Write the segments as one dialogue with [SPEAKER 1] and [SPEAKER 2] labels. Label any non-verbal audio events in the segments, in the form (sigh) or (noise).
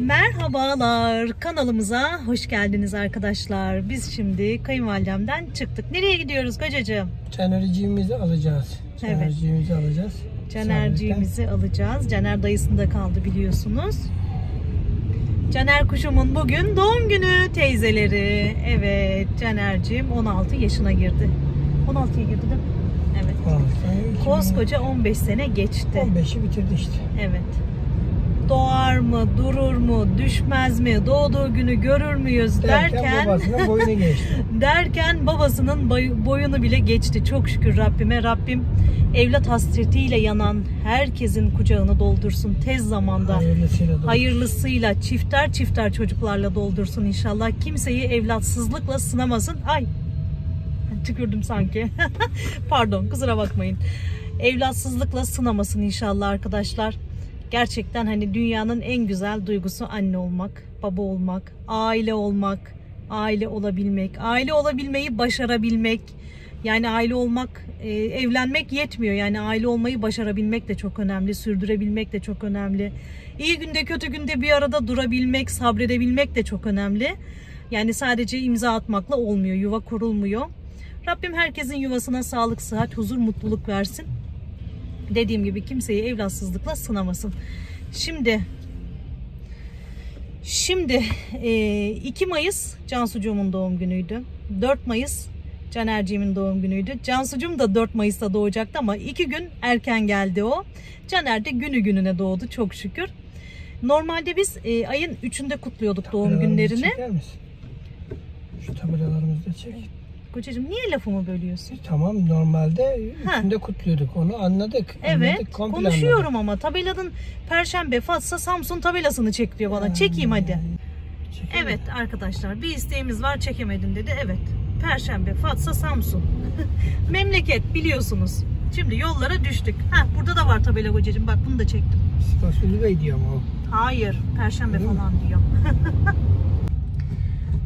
[SPEAKER 1] Merhabalar kanalımıza hoş geldiniz arkadaşlar. Biz şimdi kayınvalidemden çıktık. Nereye gidiyoruz kocacığım?
[SPEAKER 2] Canerciğimizi alacağız.
[SPEAKER 1] Evet.
[SPEAKER 2] Canerciğimizi alacağız.
[SPEAKER 1] Canerciğimizi alacağız. Caner dayısında kaldı biliyorsunuz. Caner kuşumun bugün doğum günü teyzeleri. Evet Canerciğim 16 yaşına girdi. 16'ya girdi değil mi? Evet.
[SPEAKER 2] Sabit'ten.
[SPEAKER 1] Koskoca 15 sene geçti.
[SPEAKER 2] 15'i bitirdi işte.
[SPEAKER 1] Evet. Doğar mı, durur mu, düşmez mi, doğduğu günü görür müyüz
[SPEAKER 2] Derken,
[SPEAKER 1] derken
[SPEAKER 2] babasının boyunu geçti. (laughs)
[SPEAKER 1] derken babasının boy- boyunu bile geçti. Çok şükür Rabbime. Rabbim evlat hasretiyle yanan herkesin kucağını doldursun tez zamanda.
[SPEAKER 2] Hayırlısıyla.
[SPEAKER 1] Hayırlısıyla çifter çifter çocuklarla doldursun inşallah. Kimseyi evlatsızlıkla sınamasın. Ay tükürdüm sanki. (laughs) Pardon kusura bakmayın. Evlatsızlıkla sınamasın inşallah arkadaşlar. Gerçekten hani dünyanın en güzel duygusu anne olmak, baba olmak, aile olmak, aile olabilmek, aile olabilmeyi başarabilmek. Yani aile olmak, e, evlenmek yetmiyor. Yani aile olmayı başarabilmek de çok önemli, sürdürebilmek de çok önemli. İyi günde kötü günde bir arada durabilmek, sabredebilmek de çok önemli. Yani sadece imza atmakla olmuyor, yuva kurulmuyor. Rabbim herkesin yuvasına sağlık, sıhhat, huzur, mutluluk versin. Dediğim gibi kimseyi evlatsızlıkla sınamasın. Şimdi Şimdi e, 2 Mayıs Cansucuğumun doğum günüydü. 4 Mayıs Canerciğimin doğum günüydü. Cansucuğum da 4 Mayıs'ta doğacaktı ama 2 gün erken geldi o. Caner de günü gününe doğdu çok şükür. Normalde biz e, ayın 3'ünde kutluyorduk doğum günlerini.
[SPEAKER 2] Çeker misin? Şu tabelalarımızı da çek.
[SPEAKER 1] Kocacığım niye lafımı bölüyorsun?
[SPEAKER 2] Tamam normalde
[SPEAKER 1] Ha.
[SPEAKER 2] üstünde kutluyorduk onu anladık.
[SPEAKER 1] Evet
[SPEAKER 2] Anladık,
[SPEAKER 1] konuşuyorum ama tabelanın Perşembe Fatsa Samsun tabelasını çek diyor bana.
[SPEAKER 2] anladık.
[SPEAKER 1] Çekeyim hadi.
[SPEAKER 2] Çekelim.
[SPEAKER 1] Evet arkadaşlar bir isteğimiz var çekemedin dedi. Evet. Perşembe, Fatsa, Samsun. (laughs) Memleket biliyorsunuz. Şimdi yollara düştük. Ha burada da var tabela kocacığım. Bak bunu da çektim.
[SPEAKER 2] Sivas Ulu Bey diyor ama o.
[SPEAKER 1] Hayır, Perşembe
[SPEAKER 2] mi?
[SPEAKER 1] falan diyor. (laughs)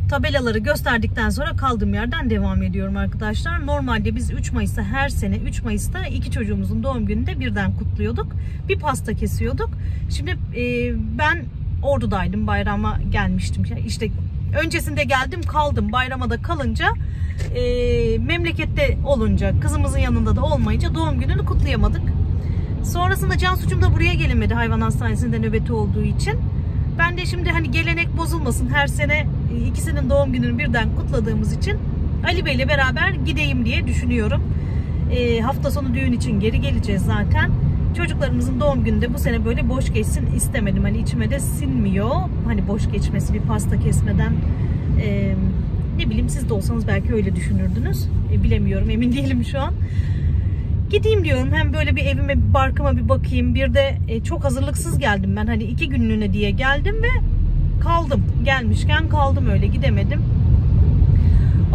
[SPEAKER 1] Tabelaları gösterdikten sonra kaldığım yerden devam ediyorum arkadaşlar. Normalde biz 3 Mayıs'ta her sene 3 Mayıs'ta iki çocuğumuzun doğum gününde birden kutluyorduk. Bir pasta kesiyorduk. Şimdi e, ben Ordu'daydım bayrama gelmiştim. İşte öncesinde geldim kaldım bayrama da kalınca e, memlekette olunca kızımızın yanında da olmayınca doğum gününü kutlayamadık. Sonrasında Cansu'cum da buraya gelemedi hayvan hastanesinde nöbeti olduğu için. Ben de şimdi hani gelenek bozulmasın her sene e, ikisinin doğum gününü birden kutladığımız için Ali Bey ile beraber gideyim diye düşünüyorum. E, hafta sonu düğün için geri geleceğiz zaten. Çocuklarımızın doğum günü de bu sene böyle boş geçsin istemedim. Hani içime de sinmiyor. Hani boş geçmesi bir pasta kesmeden. E, ne bileyim siz de olsanız belki öyle düşünürdünüz. E, bilemiyorum emin (laughs) değilim şu an. Gideyim diyorum hem böyle bir evime bir barkıma bir bakayım. Bir de e, çok hazırlıksız geldim ben. Hani iki günlüğüne diye geldim ve kaldım. Gelmişken kaldım öyle gidemedim.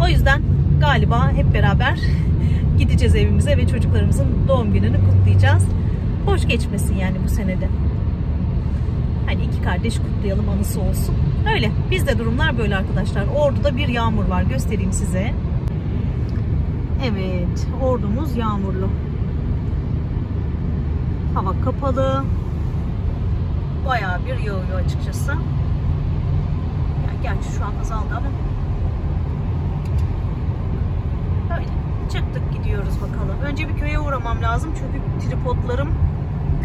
[SPEAKER 1] O yüzden galiba hep beraber (laughs) gideceğiz evimize ve çocuklarımızın doğum gününü kutlayacağız. Boş geçmesin yani bu senede. Hani iki kardeş kutlayalım anısı olsun. Öyle. Bizde durumlar böyle arkadaşlar. Ordu'da bir yağmur var. Göstereyim size. Evet, ordumuz yağmurlu. Hava kapalı. Bayağı bir yağıyor açıkçası. Ya gerçi şu an azaldı ama. Öyle. Çıktık gidiyoruz bakalım. Önce bir köye uğramam lazım çünkü tripodlarım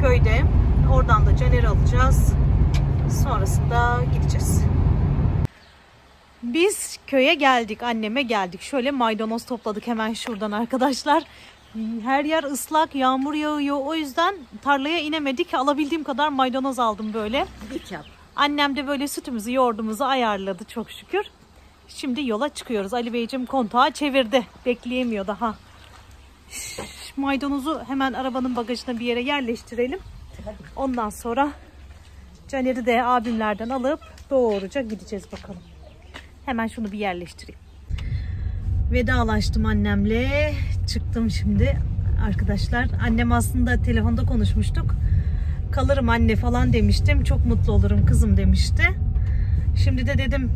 [SPEAKER 1] köyde. Oradan da Caner'i alacağız. Sonrasında gideceğiz. Biz köye geldik, anneme geldik. Şöyle maydanoz topladık hemen şuradan arkadaşlar. Her yer ıslak, yağmur yağıyor. O yüzden tarlaya inemedik. Alabildiğim kadar maydanoz aldım böyle. Annem de böyle sütümüzü, yoğurdumuzu ayarladı çok şükür. Şimdi yola çıkıyoruz. Ali Beyciğim kontağı çevirdi. Bekleyemiyor daha. Maydanozu hemen arabanın bagajına bir yere yerleştirelim. Ondan sonra Caner'i de abimlerden alıp doğruca gideceğiz bakalım. Hemen şunu bir yerleştireyim. Vedalaştım annemle. Çıktım şimdi arkadaşlar. Annem aslında telefonda konuşmuştuk. Kalırım anne falan demiştim. Çok mutlu olurum kızım demişti. Şimdi de dedim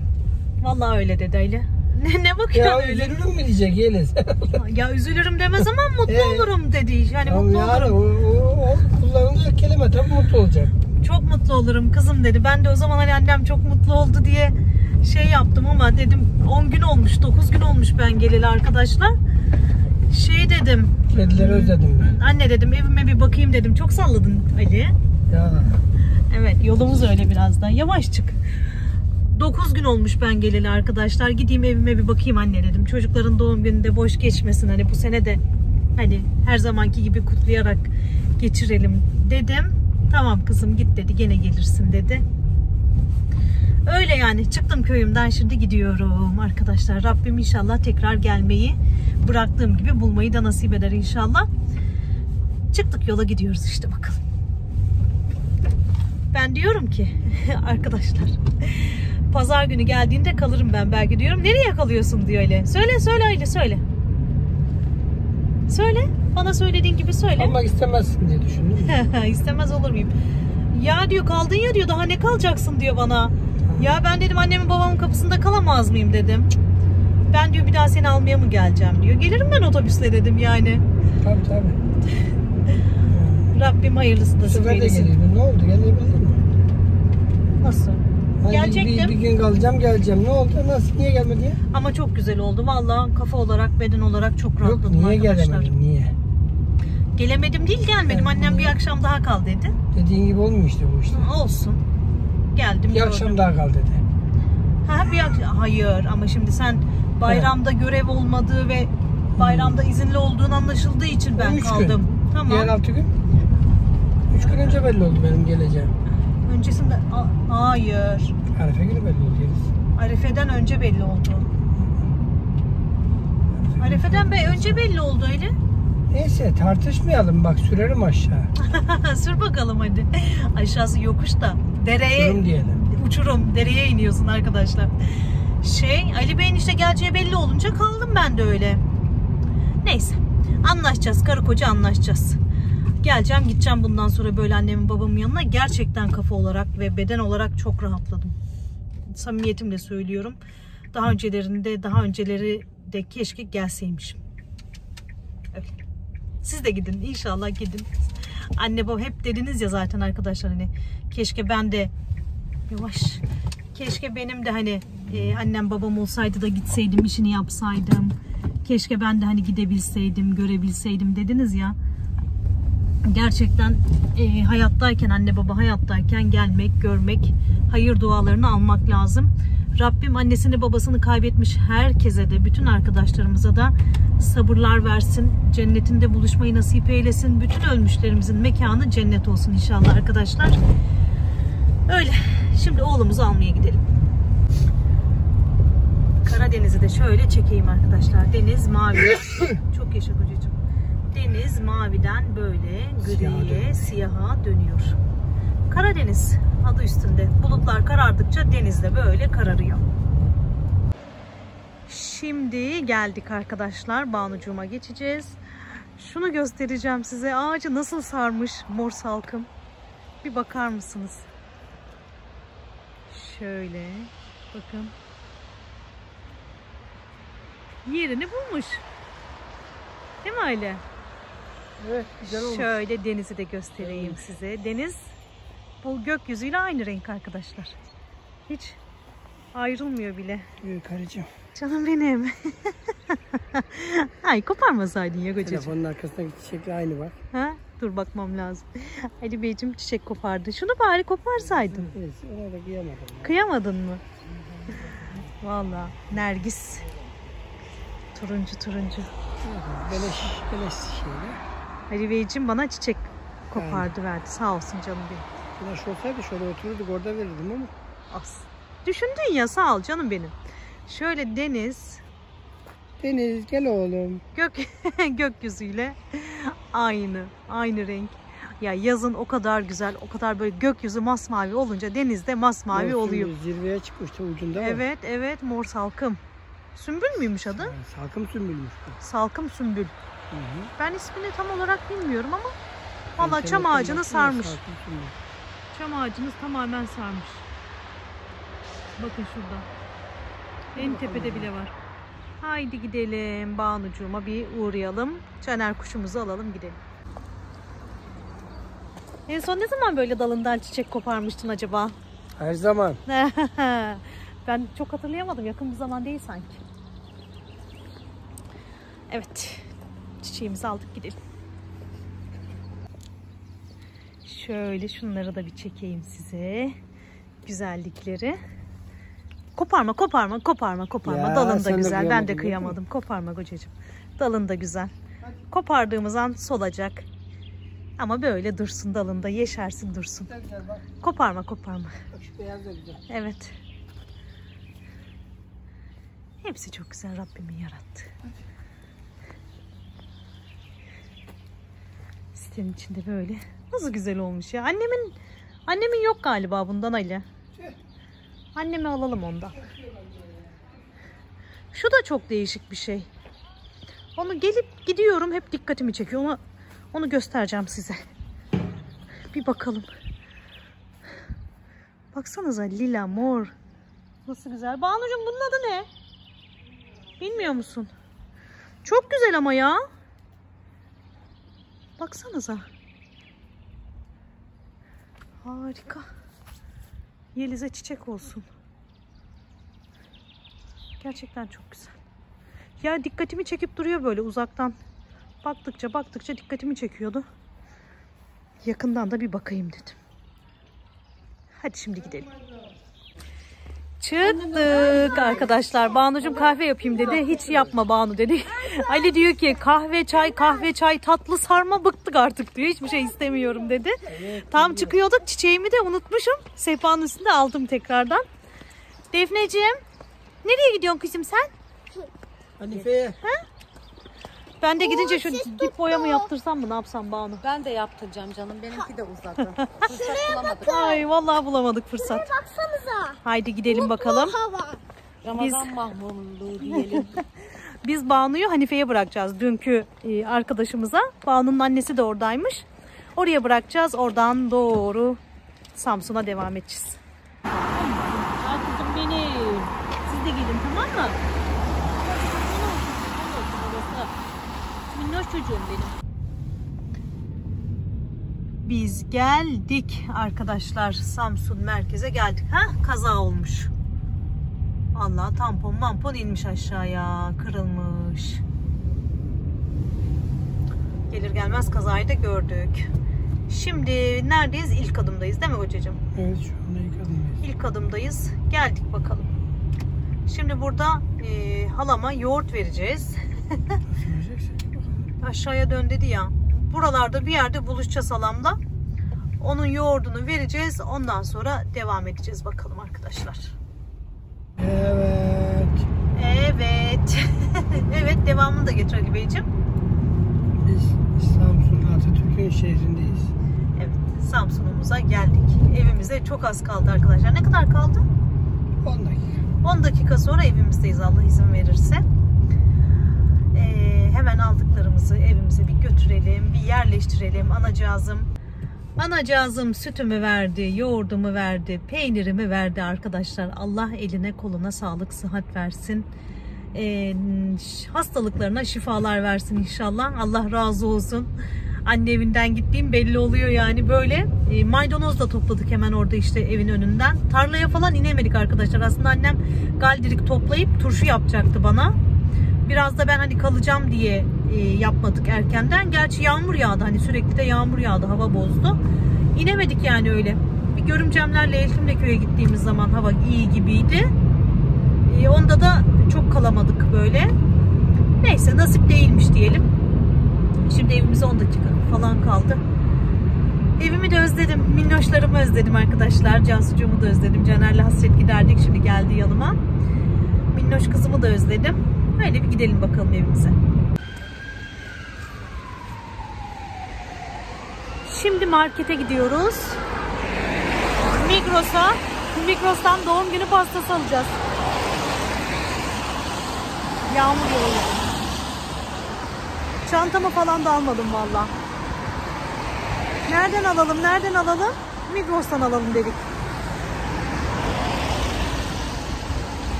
[SPEAKER 1] vallahi öyle dedi Ali. (laughs) Ne, ne bakıyorsun
[SPEAKER 2] Ya
[SPEAKER 1] öyle?
[SPEAKER 2] üzülürüm mü diyecek Yeliz. (laughs)
[SPEAKER 1] Ya üzülürüm demez ama mutlu
[SPEAKER 2] Evet.
[SPEAKER 1] olurum dedi. Yani
[SPEAKER 2] Ya
[SPEAKER 1] mutlu
[SPEAKER 2] yani
[SPEAKER 1] olurum.
[SPEAKER 2] o, o, o kullanılacak kelime tabii mutlu olacak.
[SPEAKER 1] Çok mutlu olurum kızım dedi. Ben de o zaman hani annem çok mutlu oldu diye şey yaptım ama dedim 10 gün olmuş 9 gün olmuş ben geleli arkadaşlar. Şey dedim
[SPEAKER 2] Kedileri özledim ben.
[SPEAKER 1] anne dedim evime bir bakayım dedim. Çok salladın Ali.
[SPEAKER 2] Ya.
[SPEAKER 1] Evet yolumuz öyle biraz da. Yavaş çık. 9 gün olmuş ben geleli arkadaşlar. Gideyim evime bir bakayım anne dedim. Çocukların doğum günü de boş geçmesin. Hani bu sene de hani her zamanki gibi kutlayarak geçirelim dedim. Tamam kızım git dedi. Gene gelirsin dedi. Öyle yani çıktım köyümden şimdi gidiyorum arkadaşlar. Rabbim inşallah tekrar gelmeyi bıraktığım gibi bulmayı da nasip eder inşallah. Çıktık yola gidiyoruz işte bakalım. Ben diyorum ki (laughs) arkadaşlar pazar günü geldiğinde kalırım ben belki diyorum. Nereye kalıyorsun diyor öyle. Söyle söyle öyle söyle. Söyle. Bana söylediğin gibi söyle.
[SPEAKER 2] Almak istemezsin diye düşündüm. (laughs)
[SPEAKER 1] İstemez olur muyum? Ya diyor kaldın ya diyor daha ne kalacaksın diyor bana. Ya ben dedim annemin babamın kapısında kalamaz mıyım dedim. Ben diyor bir daha seni almaya mı geleceğim diyor. Gelirim ben otobüsle dedim yani.
[SPEAKER 2] tabii tabii. (laughs)
[SPEAKER 1] Rabbim hayırlısı nasip
[SPEAKER 2] sefer de. Ne oldu? Gelmeyebildin mi?
[SPEAKER 1] Nasıl?
[SPEAKER 2] Hani
[SPEAKER 1] Gelecektim.
[SPEAKER 2] Bir, bir gün kalacağım geleceğim. Ne oldu? Nasıl? Niye gelmedi ya?
[SPEAKER 1] Ama çok güzel oldu. Vallahi kafa olarak, beden olarak çok
[SPEAKER 2] Yok
[SPEAKER 1] rahatladım
[SPEAKER 2] niye
[SPEAKER 1] arkadaşlar.
[SPEAKER 2] gelemedin? Niye?
[SPEAKER 1] Gelemedim değil gelmedim. Annem bir akşam daha kal dedi.
[SPEAKER 2] Dediğin gibi olmuyor işte bu işte.
[SPEAKER 1] Olsun. Geldim.
[SPEAKER 2] Bir akşam daha kal dedi.
[SPEAKER 1] Ha, bir akşam. Hayır ama şimdi sen bayramda görev olmadığı ve bayramda izinli olduğun anlaşıldığı için ben
[SPEAKER 2] Üç gün.
[SPEAKER 1] kaldım. Tamam.
[SPEAKER 2] Diğer altı gün. Üç gün önce belli oldu benim geleceğim.
[SPEAKER 1] Öncesinde A- hayır.
[SPEAKER 2] Arife günü belli oldu.
[SPEAKER 1] Arife'den önce belli oldu. Arife'den be önce belli oldu öyle.
[SPEAKER 2] Neyse tartışmayalım bak sürerim aşağı. (laughs)
[SPEAKER 1] Sür bakalım hadi. Aşağısı yokuş da. Dereye
[SPEAKER 2] Durum diyelim.
[SPEAKER 1] uçurum dereye iniyorsun arkadaşlar. Şey Ali Bey'in işte geleceği belli olunca kaldım ben de öyle. Neyse anlaşacağız karı koca anlaşacağız. Geleceğim gideceğim bundan sonra böyle annemin babamın yanına gerçekten kafa olarak ve beden olarak çok rahatladım. Samimiyetimle söylüyorum. Daha öncelerinde daha önceleri de keşke gelseymişim. Öyle. Siz de gidin inşallah gidin. Anne baba hep dediniz ya zaten arkadaşlar hani keşke ben de yavaş keşke benim de hani e, annem babam olsaydı da gitseydim işini yapsaydım. Keşke ben de hani gidebilseydim, görebilseydim dediniz ya. Gerçekten e, hayattayken anne baba hayattayken gelmek, görmek, hayır dualarını almak lazım. Rabbim annesini babasını kaybetmiş herkese de bütün arkadaşlarımıza da sabırlar versin. Cennetinde buluşmayı nasip eylesin. Bütün ölmüşlerimizin mekanı cennet olsun inşallah arkadaşlar. Öyle. Şimdi oğlumuzu almaya gidelim. Karadeniz'i de şöyle çekeyim arkadaşlar. Deniz mavi. (coughs) Çok yaşa kocacığım. Deniz maviden böyle griye, siyaha dönüyor. Karadeniz adı üstünde. Bulutlar karardıkça deniz de böyle kararıyor. Şimdi geldik arkadaşlar. Banucuğuma geçeceğiz. Şunu göstereceğim size. Ağacı nasıl sarmış mor salkım. Bir bakar mısınız? Şöyle. Bakın. Yerini bulmuş. Değil mi öyle?
[SPEAKER 2] Evet güzel olmuş.
[SPEAKER 1] Şöyle denizi de göstereyim size. Deniz bu gökyüzüyle aynı renk arkadaşlar. Hiç ayrılmıyor bile.
[SPEAKER 2] Buyur karıcığım.
[SPEAKER 1] Canım benim. (laughs) Ay koparmasaydın ya kocacığım.
[SPEAKER 2] Telefonun arkasındaki çiçekle aynı bak.
[SPEAKER 1] Ha? Dur bakmam lazım. Ali Beyciğim çiçek kopardı. Şunu bari koparsaydın.
[SPEAKER 2] Evet ona da kıyamadım. ya.
[SPEAKER 1] Kıyamadın mı? Vallahi Nergis. Turuncu turuncu.
[SPEAKER 2] Beleş, beleş şeyle.
[SPEAKER 1] Ali Beyciğim bana çiçek kopardı verdi. Sağ olsun canım benim.
[SPEAKER 2] Flaş olsaydı şöyle otururduk orada verirdim ama.
[SPEAKER 1] As. Düşündün ya sağ ol canım benim. Şöyle deniz
[SPEAKER 2] Deniz gel oğlum.
[SPEAKER 1] gök (laughs) gökyüzüyle aynı aynı renk. Ya yazın o kadar güzel, o kadar böyle gökyüzü masmavi olunca denizde masmavi
[SPEAKER 2] Olsun,
[SPEAKER 1] oluyor.
[SPEAKER 2] Zirveye çıkmıştı ucunda var.
[SPEAKER 1] Evet, evet mor salkım. Sümbül müymüş adı?
[SPEAKER 2] Salkım sümbülmüş.
[SPEAKER 1] Salkım sümbül.
[SPEAKER 2] Hı hı.
[SPEAKER 1] Ben ismini tam olarak bilmiyorum ama valla çam ağacını sarmış.
[SPEAKER 2] salkım sümbül.
[SPEAKER 1] Çam ağacınız tamamen sarmış. Bakın şurada. En tepede bile var. Haydi gidelim Banucuğuma bir uğrayalım. Caner kuşumuzu alalım gidelim. En son ne zaman böyle dalından çiçek koparmıştın acaba?
[SPEAKER 2] Her zaman. (laughs)
[SPEAKER 1] ben çok hatırlayamadım. Yakın bir zaman değil sanki. Evet. Çiçeğimizi aldık gidelim. Şöyle şunları da bir çekeyim size. Güzellikleri. Koparma, koparma, koparma, koparma.
[SPEAKER 2] Ya,
[SPEAKER 1] Dalında
[SPEAKER 2] sen de
[SPEAKER 1] güzel. Ben de kıyamadım. Koparma kocacığım. Dalında güzel. Kopardığımız an solacak. Ama böyle dursun dalında, yeşersin dursun. Koparma, koparma.
[SPEAKER 2] Bak şu beyaz da güzel.
[SPEAKER 1] Evet. Hepsi çok güzel Rabbimin yarattı. Sitenin içinde böyle. Nasıl güzel olmuş ya. Annemin annemin yok galiba bundan Ali. Anneme alalım ondan. Şu da çok değişik bir şey. Onu gelip gidiyorum hep dikkatimi çekiyor. Onu onu göstereceğim size. Bir bakalım. Baksanıza lila, mor. Nasıl güzel. Banucuğum bunun adı ne? Bilmiyor musun? Çok güzel ama ya. Baksanıza. Harika. Yeliz'e çiçek olsun. Gerçekten çok güzel. Ya dikkatimi çekip duruyor böyle uzaktan. Baktıkça baktıkça dikkatimi çekiyordu. Yakından da bir bakayım dedim. Hadi şimdi gidelim. Çıktık arkadaşlar. Banucuğum kahve yapayım dedi. Hiç yapma Banu dedi. (laughs) Ali diyor ki kahve çay kahve çay tatlı sarma bıktık artık diyor. Hiçbir şey istemiyorum dedi. Tam çıkıyorduk çiçeğimi de unutmuşum. Sehpanın üstünde aldım tekrardan. Defneciğim nereye gidiyorsun kızım sen?
[SPEAKER 2] Hanife.
[SPEAKER 1] Ben de gidince şu dip boya mı yaptırsam mı ne yapsam Banu?
[SPEAKER 3] Ben de yaptıracağım canım. Benimki de uzadı. Fırsat (laughs) bulamadık.
[SPEAKER 1] Ay vallahi bulamadık fırsat.
[SPEAKER 4] Baksanıza.
[SPEAKER 1] Haydi gidelim bakalım.
[SPEAKER 4] Hava.
[SPEAKER 3] Ramazan mahmurluğu diyelim. (laughs)
[SPEAKER 1] Biz Banu'yu Hanife'ye bırakacağız. Dünkü e, arkadaşımıza. Banu'nun annesi de oradaymış. Oraya bırakacağız. Oradan doğru Samsun'a devam edeceğiz. Ay kızım benim. Siz de gelin tamam mı? Minnoş çocuğum benim. Biz geldik arkadaşlar. Samsun merkeze geldik. Ha kaza olmuş. Allah tampon mampon inmiş aşağıya. Kırılmış. Gelir gelmez kazayı da gördük. Şimdi neredeyiz? İlk adımdayız değil mi kocacığım?
[SPEAKER 2] Evet şu anda ilk adımdayız.
[SPEAKER 1] İlk adımdayız. Geldik bakalım. Şimdi burada e, halama yoğurt vereceğiz.
[SPEAKER 2] Nasıl vereceksin?
[SPEAKER 1] Aşağıya dön dedi ya. Buralarda bir yerde buluşacağız halamla. Onun yoğurdunu vereceğiz. Ondan sonra devam edeceğiz bakalım arkadaşlar.
[SPEAKER 2] Evet.
[SPEAKER 1] Evet. (laughs) evet devamını da getir Ali Beyciğim.
[SPEAKER 2] Biz Samsun Atatürk'ün şehrindeyiz.
[SPEAKER 1] Evet Samsun'umuza geldik. Evimize çok az kaldı arkadaşlar. Ne kadar kaldı?
[SPEAKER 2] 10 dakika.
[SPEAKER 1] 10 dakika sonra evimizdeyiz Allah izin verirse. Hemen aldıklarımızı evimize bir götürelim, bir yerleştirelim. Anacığızım, anacığızım sütümü verdi, yoğurdumu verdi, peynirimi verdi arkadaşlar. Allah eline koluna sağlık, sıhhat versin. Ş- hastalıklarına şifalar versin inşallah. Allah razı olsun. Anne evinden gittiğim belli oluyor yani böyle. E, maydanoz da topladık hemen orada işte evin önünden. Tarlaya falan inemedik arkadaşlar. Aslında annem galdirik toplayıp turşu yapacaktı bana. Biraz da ben hani kalacağım diye e, yapmadık erkenden. Gerçi yağmur yağdı hani sürekli de yağmur yağdı hava bozdu. İnemedik yani öyle. Bir görümcemlerle Eltimle köye gittiğimiz zaman hava iyi gibiydi. E, onda da çok kalamadık böyle. Neyse nasip değilmiş diyelim. Şimdi evimize 10 dakika falan kaldı. Evimi de özledim. Minnoşlarımı özledim arkadaşlar. Cansucuğumu da özledim. Caner'le hasret giderdik. Şimdi geldi yanıma. Minnoş kızımı da özledim. Öyle bir gidelim bakalım evimize. Şimdi markete gidiyoruz. Migros'a. Migros'tan doğum günü pastası alacağız. Yağmur yağıyor. Çantamı falan da almadım valla. Nereden alalım? Nereden alalım? Migros'tan alalım dedik.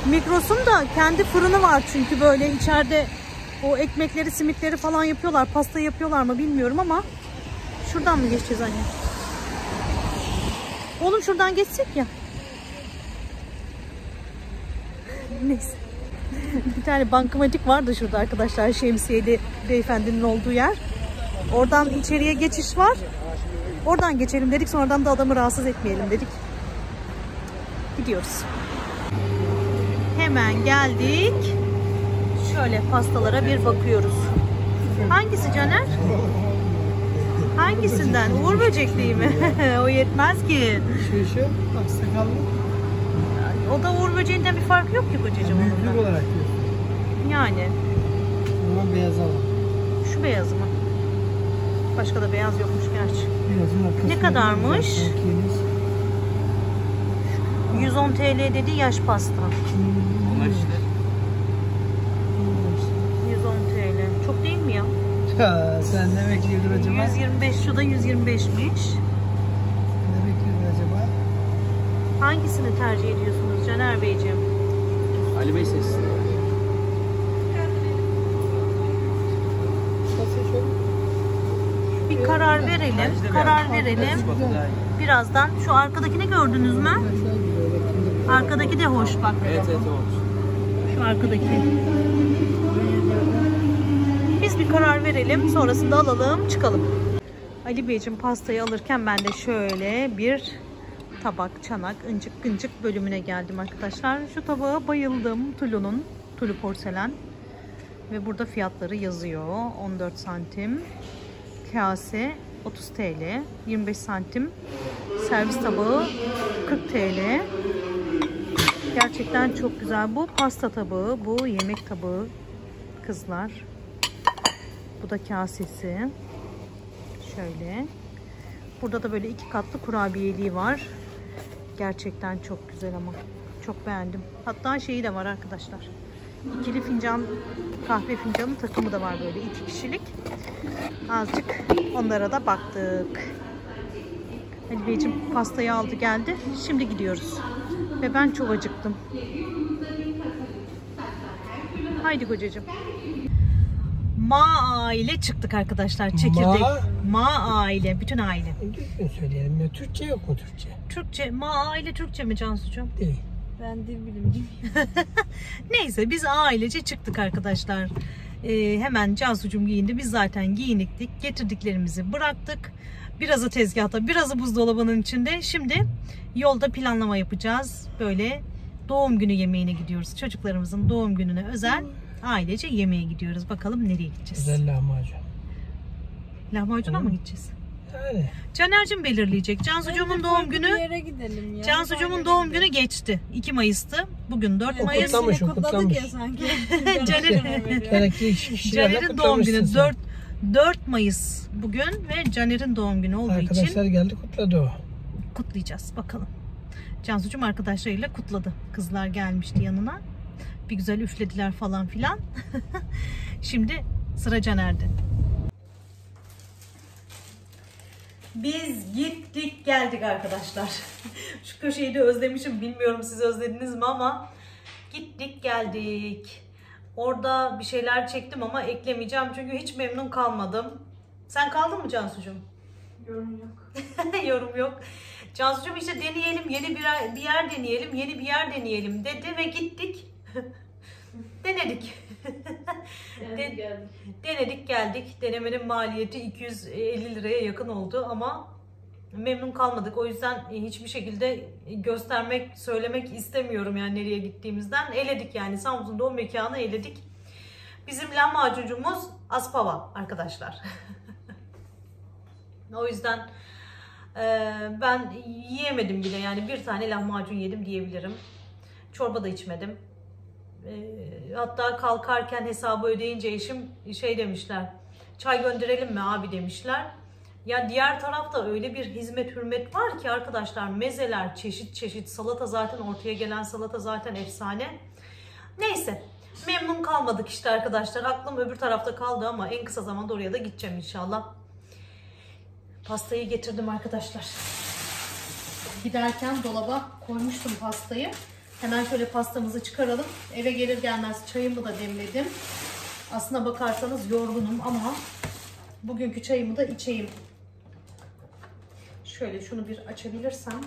[SPEAKER 1] Migros'un da kendi fırını var çünkü böyle içeride o ekmekleri, simitleri falan yapıyorlar. Pasta yapıyorlar mı bilmiyorum ama şuradan mı geçeceğiz anne? Oğlum şuradan geçsek ya. (laughs) Neyse. (laughs) Bir tane bankamatik vardı şurada arkadaşlar. Şemsiyeli beyefendinin olduğu yer. Oradan içeriye geçiş var. Oradan geçelim dedik. Sonradan da adamı rahatsız etmeyelim dedik. Gidiyoruz. Hemen geldik. Şöyle pastalara bir bakıyoruz. Hangisi Caner? Hangisinden? Uğur böcekliği mi? (laughs) o yetmez ki.
[SPEAKER 2] Şu şu bak sakallı.
[SPEAKER 1] O da Uğur böceğinden bir farkı yok ki kocacığım.
[SPEAKER 2] Büyüklük
[SPEAKER 1] onunla.
[SPEAKER 2] olarak diyorsun.
[SPEAKER 1] Yani
[SPEAKER 2] Ama beyaz alalım.
[SPEAKER 1] şu beyaz mı? Başka da beyaz yokmuş gerçi.
[SPEAKER 2] Beyazın.
[SPEAKER 1] Ne kadarmış?
[SPEAKER 2] Erkeğimiz.
[SPEAKER 1] 110 TL dedi yaş pasta.
[SPEAKER 4] Onlar işte
[SPEAKER 1] 110 TL. Çok değil mi ya?
[SPEAKER 2] Ya sen ne bekliyordun acaba?
[SPEAKER 1] 125 şu da 125'miş.
[SPEAKER 2] Ne bekliyordun acaba?
[SPEAKER 1] Hangisini tercih ediyorsunuz Caner Beyciğim?
[SPEAKER 4] Ali Bey
[SPEAKER 2] çok?
[SPEAKER 1] Bir karar verelim. Karar verelim. Birazdan şu arkadakini gördünüz mü? Arkadaki de hoş bak.
[SPEAKER 4] Evet evet olmuş.
[SPEAKER 1] Şu arkadaki. Bir karar verelim. Sonrasında alalım çıkalım. Ali Beyciğim pastayı alırken ben de şöyle bir tabak, çanak, incik gıncık bölümüne geldim arkadaşlar. Şu tabağa bayıldım. Tulu'nun. Tulu porselen. Ve burada fiyatları yazıyor. 14 santim. Kase 30 TL. 25 santim. Servis tabağı 40 TL. Gerçekten çok güzel. Bu pasta tabağı, bu yemek tabağı kızlar. Bu da kasesi. Şöyle. Burada da böyle iki katlı kurabiyeliği var. Gerçekten çok güzel ama. Çok beğendim. Hatta şeyi de var arkadaşlar. İkili fincan, kahve fincanı takımı da var böyle iki kişilik. Azıcık onlara da baktık. Ali Beyciğim pastayı aldı geldi. Şimdi gidiyoruz. Ve ben çok acıktım. Haydi kocacığım. Ma aile çıktık arkadaşlar. Çekirdek.
[SPEAKER 2] Ma?
[SPEAKER 1] Ma aile. Bütün aile.
[SPEAKER 2] Düzgün söyleyelim ya. Türkçe yok mu Türkçe?
[SPEAKER 1] Türkçe. Ma aile Türkçe mi Cansucuğum?
[SPEAKER 2] Değil.
[SPEAKER 3] Ben dil bilimciyim. (laughs)
[SPEAKER 1] Neyse biz ailece çıktık arkadaşlar. Ee, hemen Cansucuğum giyindi. Biz zaten giyiniktik. Getirdiklerimizi bıraktık. Birazı tezgahta, birazı buzdolabının içinde. Şimdi yolda planlama yapacağız. Böyle doğum günü yemeğine gidiyoruz. Çocuklarımızın doğum gününe özel ailece yemeğe gidiyoruz. Bakalım nereye gideceğiz?
[SPEAKER 2] Güzel lahmacun.
[SPEAKER 1] Lahmacun'a mı gideceğiz?
[SPEAKER 2] Yani.
[SPEAKER 1] Caner'cim belirleyecek. Cansucuğumun doğum
[SPEAKER 3] Bir
[SPEAKER 1] günü
[SPEAKER 3] yere gidelim ya.
[SPEAKER 1] Cansucuğumun doğum günü geçti. 2 Mayıs'tı. Bugün 4
[SPEAKER 2] O
[SPEAKER 1] Mayıs.
[SPEAKER 2] kutlamış, o
[SPEAKER 3] Yine kutladık
[SPEAKER 2] kutlamış.
[SPEAKER 3] ya sanki. (laughs)
[SPEAKER 1] Caner'in Caner'in doğum günü
[SPEAKER 2] kutlamışsın
[SPEAKER 1] 4 4 Mayıs bugün ve Caner'in doğum günü olduğu
[SPEAKER 2] sen.
[SPEAKER 1] için
[SPEAKER 2] Arkadaşlar geldi kutladı o.
[SPEAKER 1] kutlayacağız bakalım. Cansucuğum arkadaşlarıyla kutladı. Kızlar gelmişti yanına. Bir güzel üflediler falan filan. (laughs) Şimdi sıra Caner'de. Biz gittik geldik arkadaşlar. (laughs) Şu köşeyi de özlemişim. Bilmiyorum siz özlediniz mi ama gittik geldik. Orada bir şeyler çektim ama eklemeyeceğim çünkü hiç memnun kalmadım. Sen kaldın mı Cansucuğum?
[SPEAKER 3] Yorum yok. (laughs)
[SPEAKER 1] Yorum yok. Cansucuğum işte deneyelim, yeni bir, yer- bir yer deneyelim, yeni bir yer deneyelim dedi ve gittik. (laughs) Denedik. (laughs) De- Denedik geldik. Denemenin maliyeti 250 liraya yakın oldu ama memnun kalmadık. O yüzden hiçbir şekilde göstermek, söylemek istemiyorum yani nereye gittiğimizden. Eledik yani Samsun'da o mekanı eledik. Bizim lahmacuncumuz Aspava arkadaşlar. (laughs) o yüzden e, ben yiyemedim bile yani bir tane lahmacun yedim diyebilirim. Çorba da içmedim. E, hatta kalkarken hesabı ödeyince eşim şey demişler. Çay gönderelim mi abi demişler. Ya diğer tarafta öyle bir hizmet hürmet var ki arkadaşlar mezeler çeşit çeşit salata zaten ortaya gelen salata zaten efsane. Neyse memnun kalmadık işte arkadaşlar. Aklım öbür tarafta kaldı ama en kısa zamanda oraya da gideceğim inşallah. Pastayı getirdim arkadaşlar. Giderken dolaba koymuştum pastayı. Hemen şöyle pastamızı çıkaralım. Eve gelir gelmez çayımı da demledim. Aslına bakarsanız yorgunum ama bugünkü çayımı da içeyim. Şöyle şunu bir açabilirsem.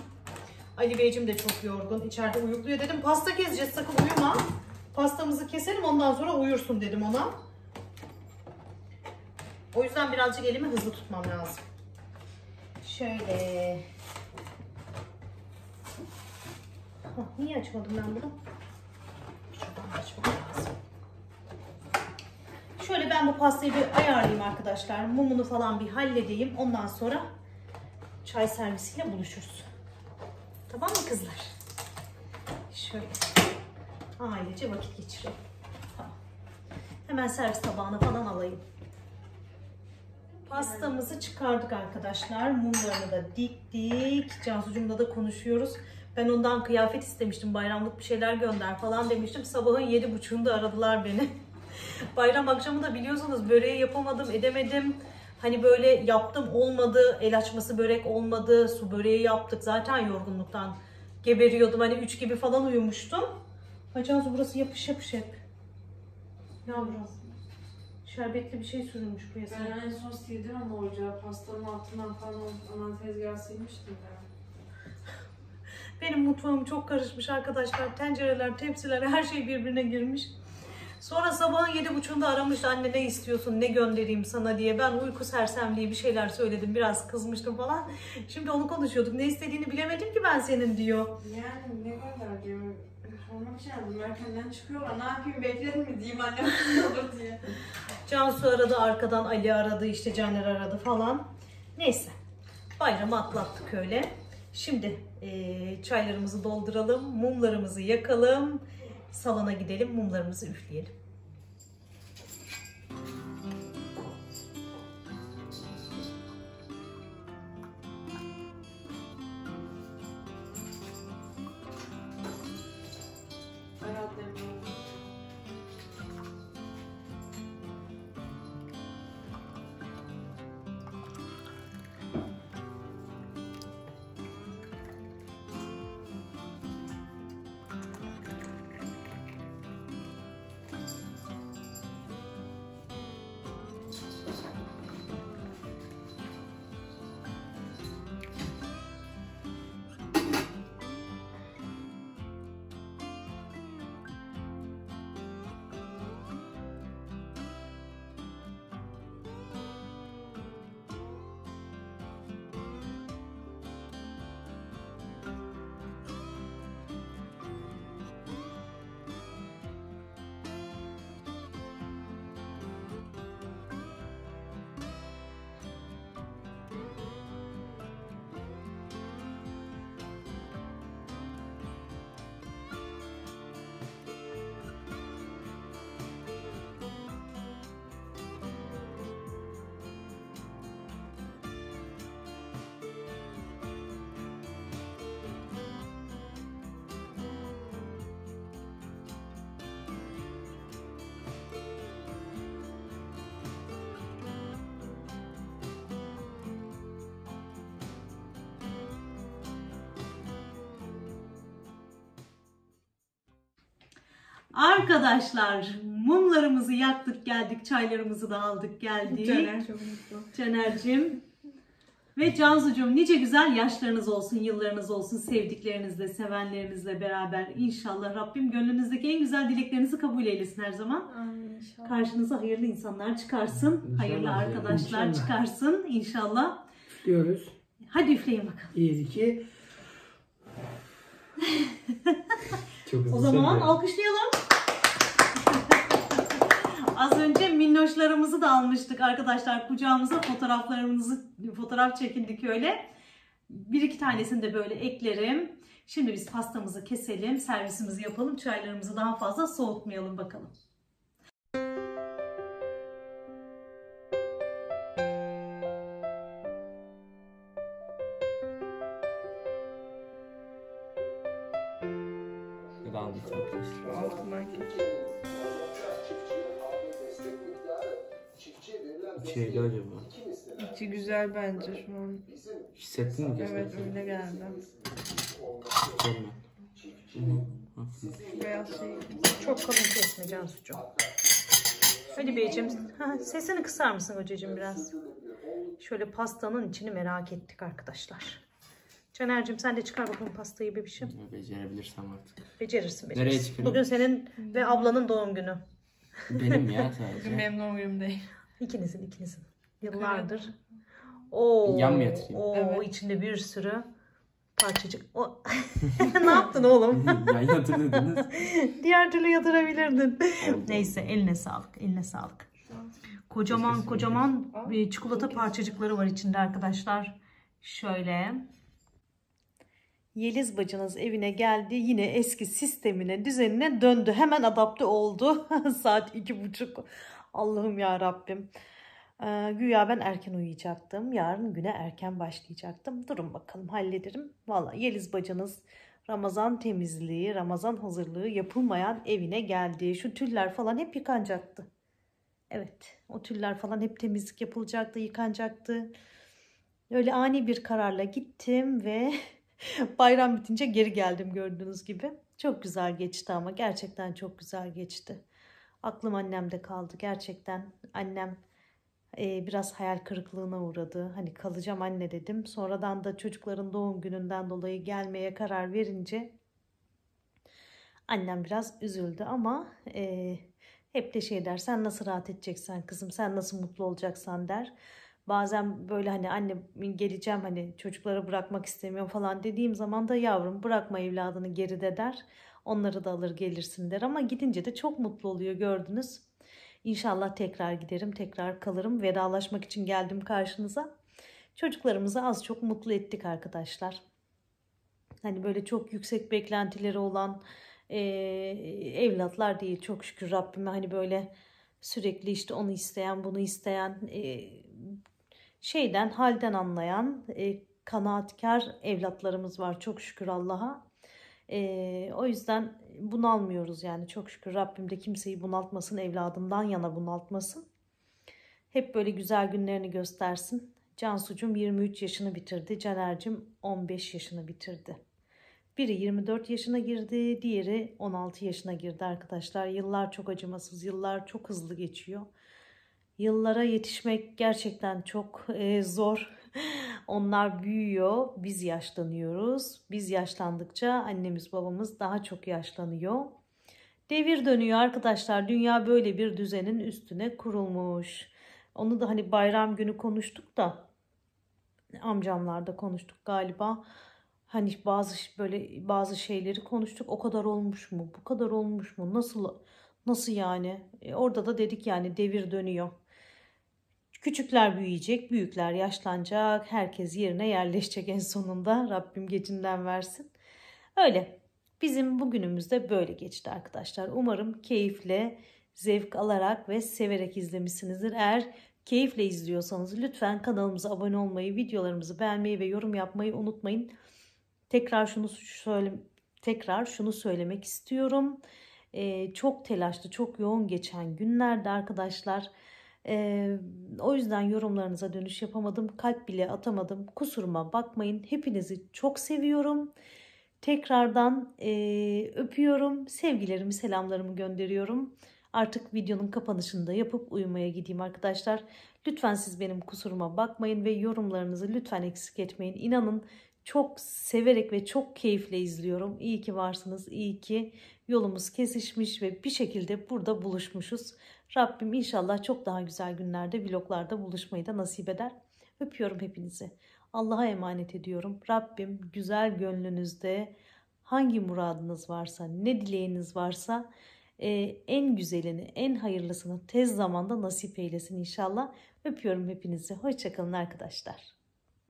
[SPEAKER 1] Ali Beyciğim de çok yorgun. İçeride uyukluyor dedim. Pasta keseceğiz sakın uyuma. Pastamızı keselim ondan sonra uyursun dedim ona. O yüzden birazcık elimi hızlı tutmam lazım. Şöyle. Hah, niye açmadım ben bunu? Şöyle ben bu pastayı bir ayarlayayım arkadaşlar. Mumunu falan bir halledeyim. Ondan sonra çay servisiyle buluşuruz. Tamam mı kızlar? Şöyle ailece vakit geçirelim. Tamam. Hemen servis tabağına falan alayım. Pastamızı çıkardık arkadaşlar. Mumlarını da diktik. Cansucum'la da konuşuyoruz. Ben ondan kıyafet istemiştim. Bayramlık bir şeyler gönder falan demiştim. Sabahın yedi buçuğunda aradılar beni. (laughs) Bayram akşamı da biliyorsunuz böreği yapamadım, edemedim. Hani böyle yaptım olmadı, el açması börek olmadı, su böreği yaptık. Zaten yorgunluktan geberiyordum. Hani 3 gibi falan uyumuştum. Cansu burası yapış yapış hep. Yavrum. Şerbetli bir şey sürülmüş bu yasa.
[SPEAKER 5] Ben en son sildim ama ocağı pastanın altından falan o aman tezgahı silmiştim ben.
[SPEAKER 1] Benim mutfağım çok karışmış arkadaşlar. Tencereler, tepsiler her şey birbirine girmiş. Sonra sabahın yedi buçuğunda aramış anne ne istiyorsun ne göndereyim sana diye. Ben uyku sersemliği bir şeyler söyledim. Biraz kızmıştım falan. Şimdi onu konuşuyorduk. Ne istediğini bilemedim ki ben senin diyor.
[SPEAKER 5] Yani ne kadar diyor. Sormak için yazdım. Erkenden çıkıyorlar. Ne yapayım beklerim mi diyeyim annem ne olur diye.
[SPEAKER 1] Cansu aradı arkadan Ali aradı işte Caner aradı falan. Neyse bayramı atlattık öyle. Şimdi eee, çaylarımızı dolduralım, mumlarımızı yakalım, salona gidelim, mumlarımızı üfleyelim. Arkadaşlar mumlarımızı yaktık geldik, çaylarımızı da aldık geldik.
[SPEAKER 5] Caner çok mutlu.
[SPEAKER 1] Caner'cim ve Cansu'cum nice güzel yaşlarınız olsun, yıllarınız olsun sevdiklerinizle, sevenlerinizle beraber. İnşallah Rabbim gönlünüzdeki en güzel dileklerinizi kabul eylesin her zaman.
[SPEAKER 5] Amin inşallah.
[SPEAKER 1] Karşınıza hayırlı insanlar çıkarsın,
[SPEAKER 2] İnşallah
[SPEAKER 1] hayırlı arkadaşlar
[SPEAKER 2] inşallah.
[SPEAKER 1] çıkarsın inşallah.
[SPEAKER 2] Diyoruz.
[SPEAKER 1] Hadi üfleyin bakalım.
[SPEAKER 2] İyi ki. (laughs) Çok
[SPEAKER 1] O zaman
[SPEAKER 2] söylüyorum.
[SPEAKER 1] alkışlayalım. (laughs) Az önce minnoşlarımızı da almıştık arkadaşlar. Kucağımıza fotoğraflarımızı fotoğraf çekindik öyle. Bir iki tanesini de böyle eklerim. Şimdi biz pastamızı keselim, servisimizi yapalım. Çaylarımızı daha fazla soğutmayalım bakalım.
[SPEAKER 4] İçeride acaba?
[SPEAKER 5] İçi güzel bence şu an.
[SPEAKER 4] Hissettin mi
[SPEAKER 5] Evet
[SPEAKER 4] kesin?
[SPEAKER 5] öyle geldi.
[SPEAKER 4] Hafif.
[SPEAKER 5] Beyaz şey.
[SPEAKER 1] Çok kalın kesme Cansucuğum. Ali Beyciğim, ha, sesini kısar mısın hocacığım biraz? Şöyle pastanın içini merak ettik arkadaşlar. Caner'cim sen de çıkar bakalım pastayı bebişim.
[SPEAKER 4] Becerebilirsem artık.
[SPEAKER 1] Becerirsin
[SPEAKER 4] Nereye
[SPEAKER 1] becerirsin.
[SPEAKER 4] çıkıyorum?
[SPEAKER 1] Bugün senin ve ablanın doğum günü.
[SPEAKER 4] Benim ya (laughs)
[SPEAKER 5] Bugün
[SPEAKER 4] sadece.
[SPEAKER 5] benim doğum günüm değil.
[SPEAKER 1] İkinizin ikinizin. Yıllardır. Oo,
[SPEAKER 4] Yan mı yatırayım?
[SPEAKER 1] Oo,
[SPEAKER 5] Evet.
[SPEAKER 1] içinde bir sürü parçacık. O... (laughs) ne yaptın oğlum? (laughs)
[SPEAKER 4] Yan yatırdınız.
[SPEAKER 1] Diğer türlü yatırabilirdin. Neyse eline sağlık. Eline sağlık. Kocaman
[SPEAKER 4] Keşke
[SPEAKER 1] kocaman bir çikolata parçacıkları var içinde arkadaşlar. Şöyle. Yeliz bacınız evine geldi. Yine eski sistemine, düzenine döndü. Hemen adapte oldu. (laughs) Saat iki buçuk. Allah'ım ya Rabbim. Ee, güya ben erken uyuyacaktım. Yarın güne erken başlayacaktım. Durun bakalım hallederim. Valla Yeliz bacınız Ramazan temizliği, Ramazan hazırlığı yapılmayan evine geldi. Şu tüller falan hep yıkanacaktı. Evet, o tüller falan hep temizlik yapılacaktı, yıkanacaktı. Öyle ani bir kararla gittim ve (laughs) bayram bitince geri geldim gördüğünüz gibi. Çok güzel geçti ama gerçekten çok güzel geçti. Aklım annemde kaldı gerçekten. Annem e, biraz hayal kırıklığına uğradı. Hani kalacağım anne dedim. Sonradan da çocukların doğum gününden dolayı gelmeye karar verince annem biraz üzüldü ama e, hep de şey der sen nasıl rahat edeceksen kızım sen nasıl mutlu olacaksan der. Bazen böyle hani anne geleceğim hani çocukları bırakmak istemiyorum falan dediğim zaman da yavrum bırakma evladını geride der. Onları da alır gelirsin der ama gidince de çok mutlu oluyor gördünüz. İnşallah tekrar giderim, tekrar kalırım. Vedalaşmak için geldim karşınıza. Çocuklarımızı az çok mutlu ettik arkadaşlar. Hani böyle çok yüksek beklentileri olan e, evlatlar değil çok şükür Rabbime hani böyle sürekli işte onu isteyen bunu isteyen e, şeyden halden anlayan e, kanaatkar evlatlarımız var çok şükür Allah'a. E, o yüzden bunalmıyoruz yani çok şükür Rabbim de kimseyi bunaltmasın evladından yana bunaltmasın. Hep böyle güzel günlerini göstersin. Cansucum 23 yaşını bitirdi. Caner'cim 15 yaşını bitirdi. Biri 24 yaşına girdi, diğeri 16 yaşına girdi arkadaşlar. Yıllar çok acımasız, yıllar çok hızlı geçiyor. Yıllara yetişmek gerçekten çok e, zor. (laughs) Onlar büyüyor, biz yaşlanıyoruz. Biz yaşlandıkça annemiz babamız daha çok yaşlanıyor. Devir dönüyor arkadaşlar. Dünya böyle bir düzenin üstüne kurulmuş. Onu da hani bayram günü konuştuk da amcamlarda konuştuk galiba. Hani bazı böyle bazı şeyleri konuştuk. O kadar olmuş mu? Bu kadar olmuş mu? Nasıl nasıl yani? E, orada da dedik yani devir dönüyor. Küçükler büyüyecek, büyükler yaşlanacak, herkes yerine yerleşecek en sonunda. (laughs) Rabbim gecinden versin. Öyle. Bizim bugünümüz de böyle geçti arkadaşlar. Umarım keyifle, zevk alarak ve severek izlemişsinizdir. Eğer keyifle izliyorsanız lütfen kanalımıza abone olmayı, videolarımızı beğenmeyi ve yorum yapmayı unutmayın. Tekrar şunu söyle tekrar şunu söylemek istiyorum. Ee, çok telaşlı, çok yoğun geçen günlerde arkadaşlar. Ee, o yüzden yorumlarınıza dönüş yapamadım. Kalp bile atamadım. Kusuruma bakmayın. Hepinizi çok seviyorum. Tekrardan e, öpüyorum. Sevgilerimi, selamlarımı gönderiyorum. Artık videonun kapanışını da yapıp uyumaya gideyim arkadaşlar. Lütfen siz benim kusuruma bakmayın ve yorumlarınızı lütfen eksik etmeyin. İnanın çok severek ve çok keyifle izliyorum. İyi ki varsınız, iyi ki yolumuz kesişmiş ve bir şekilde burada buluşmuşuz. Rabbim inşallah çok daha güzel günlerde vloglarda buluşmayı da nasip eder. Öpüyorum hepinizi. Allah'a emanet ediyorum. Rabbim güzel gönlünüzde hangi muradınız varsa, ne dileğiniz varsa e, en güzelini, en hayırlısını tez zamanda nasip eylesin inşallah. Öpüyorum hepinizi. Hoşçakalın arkadaşlar.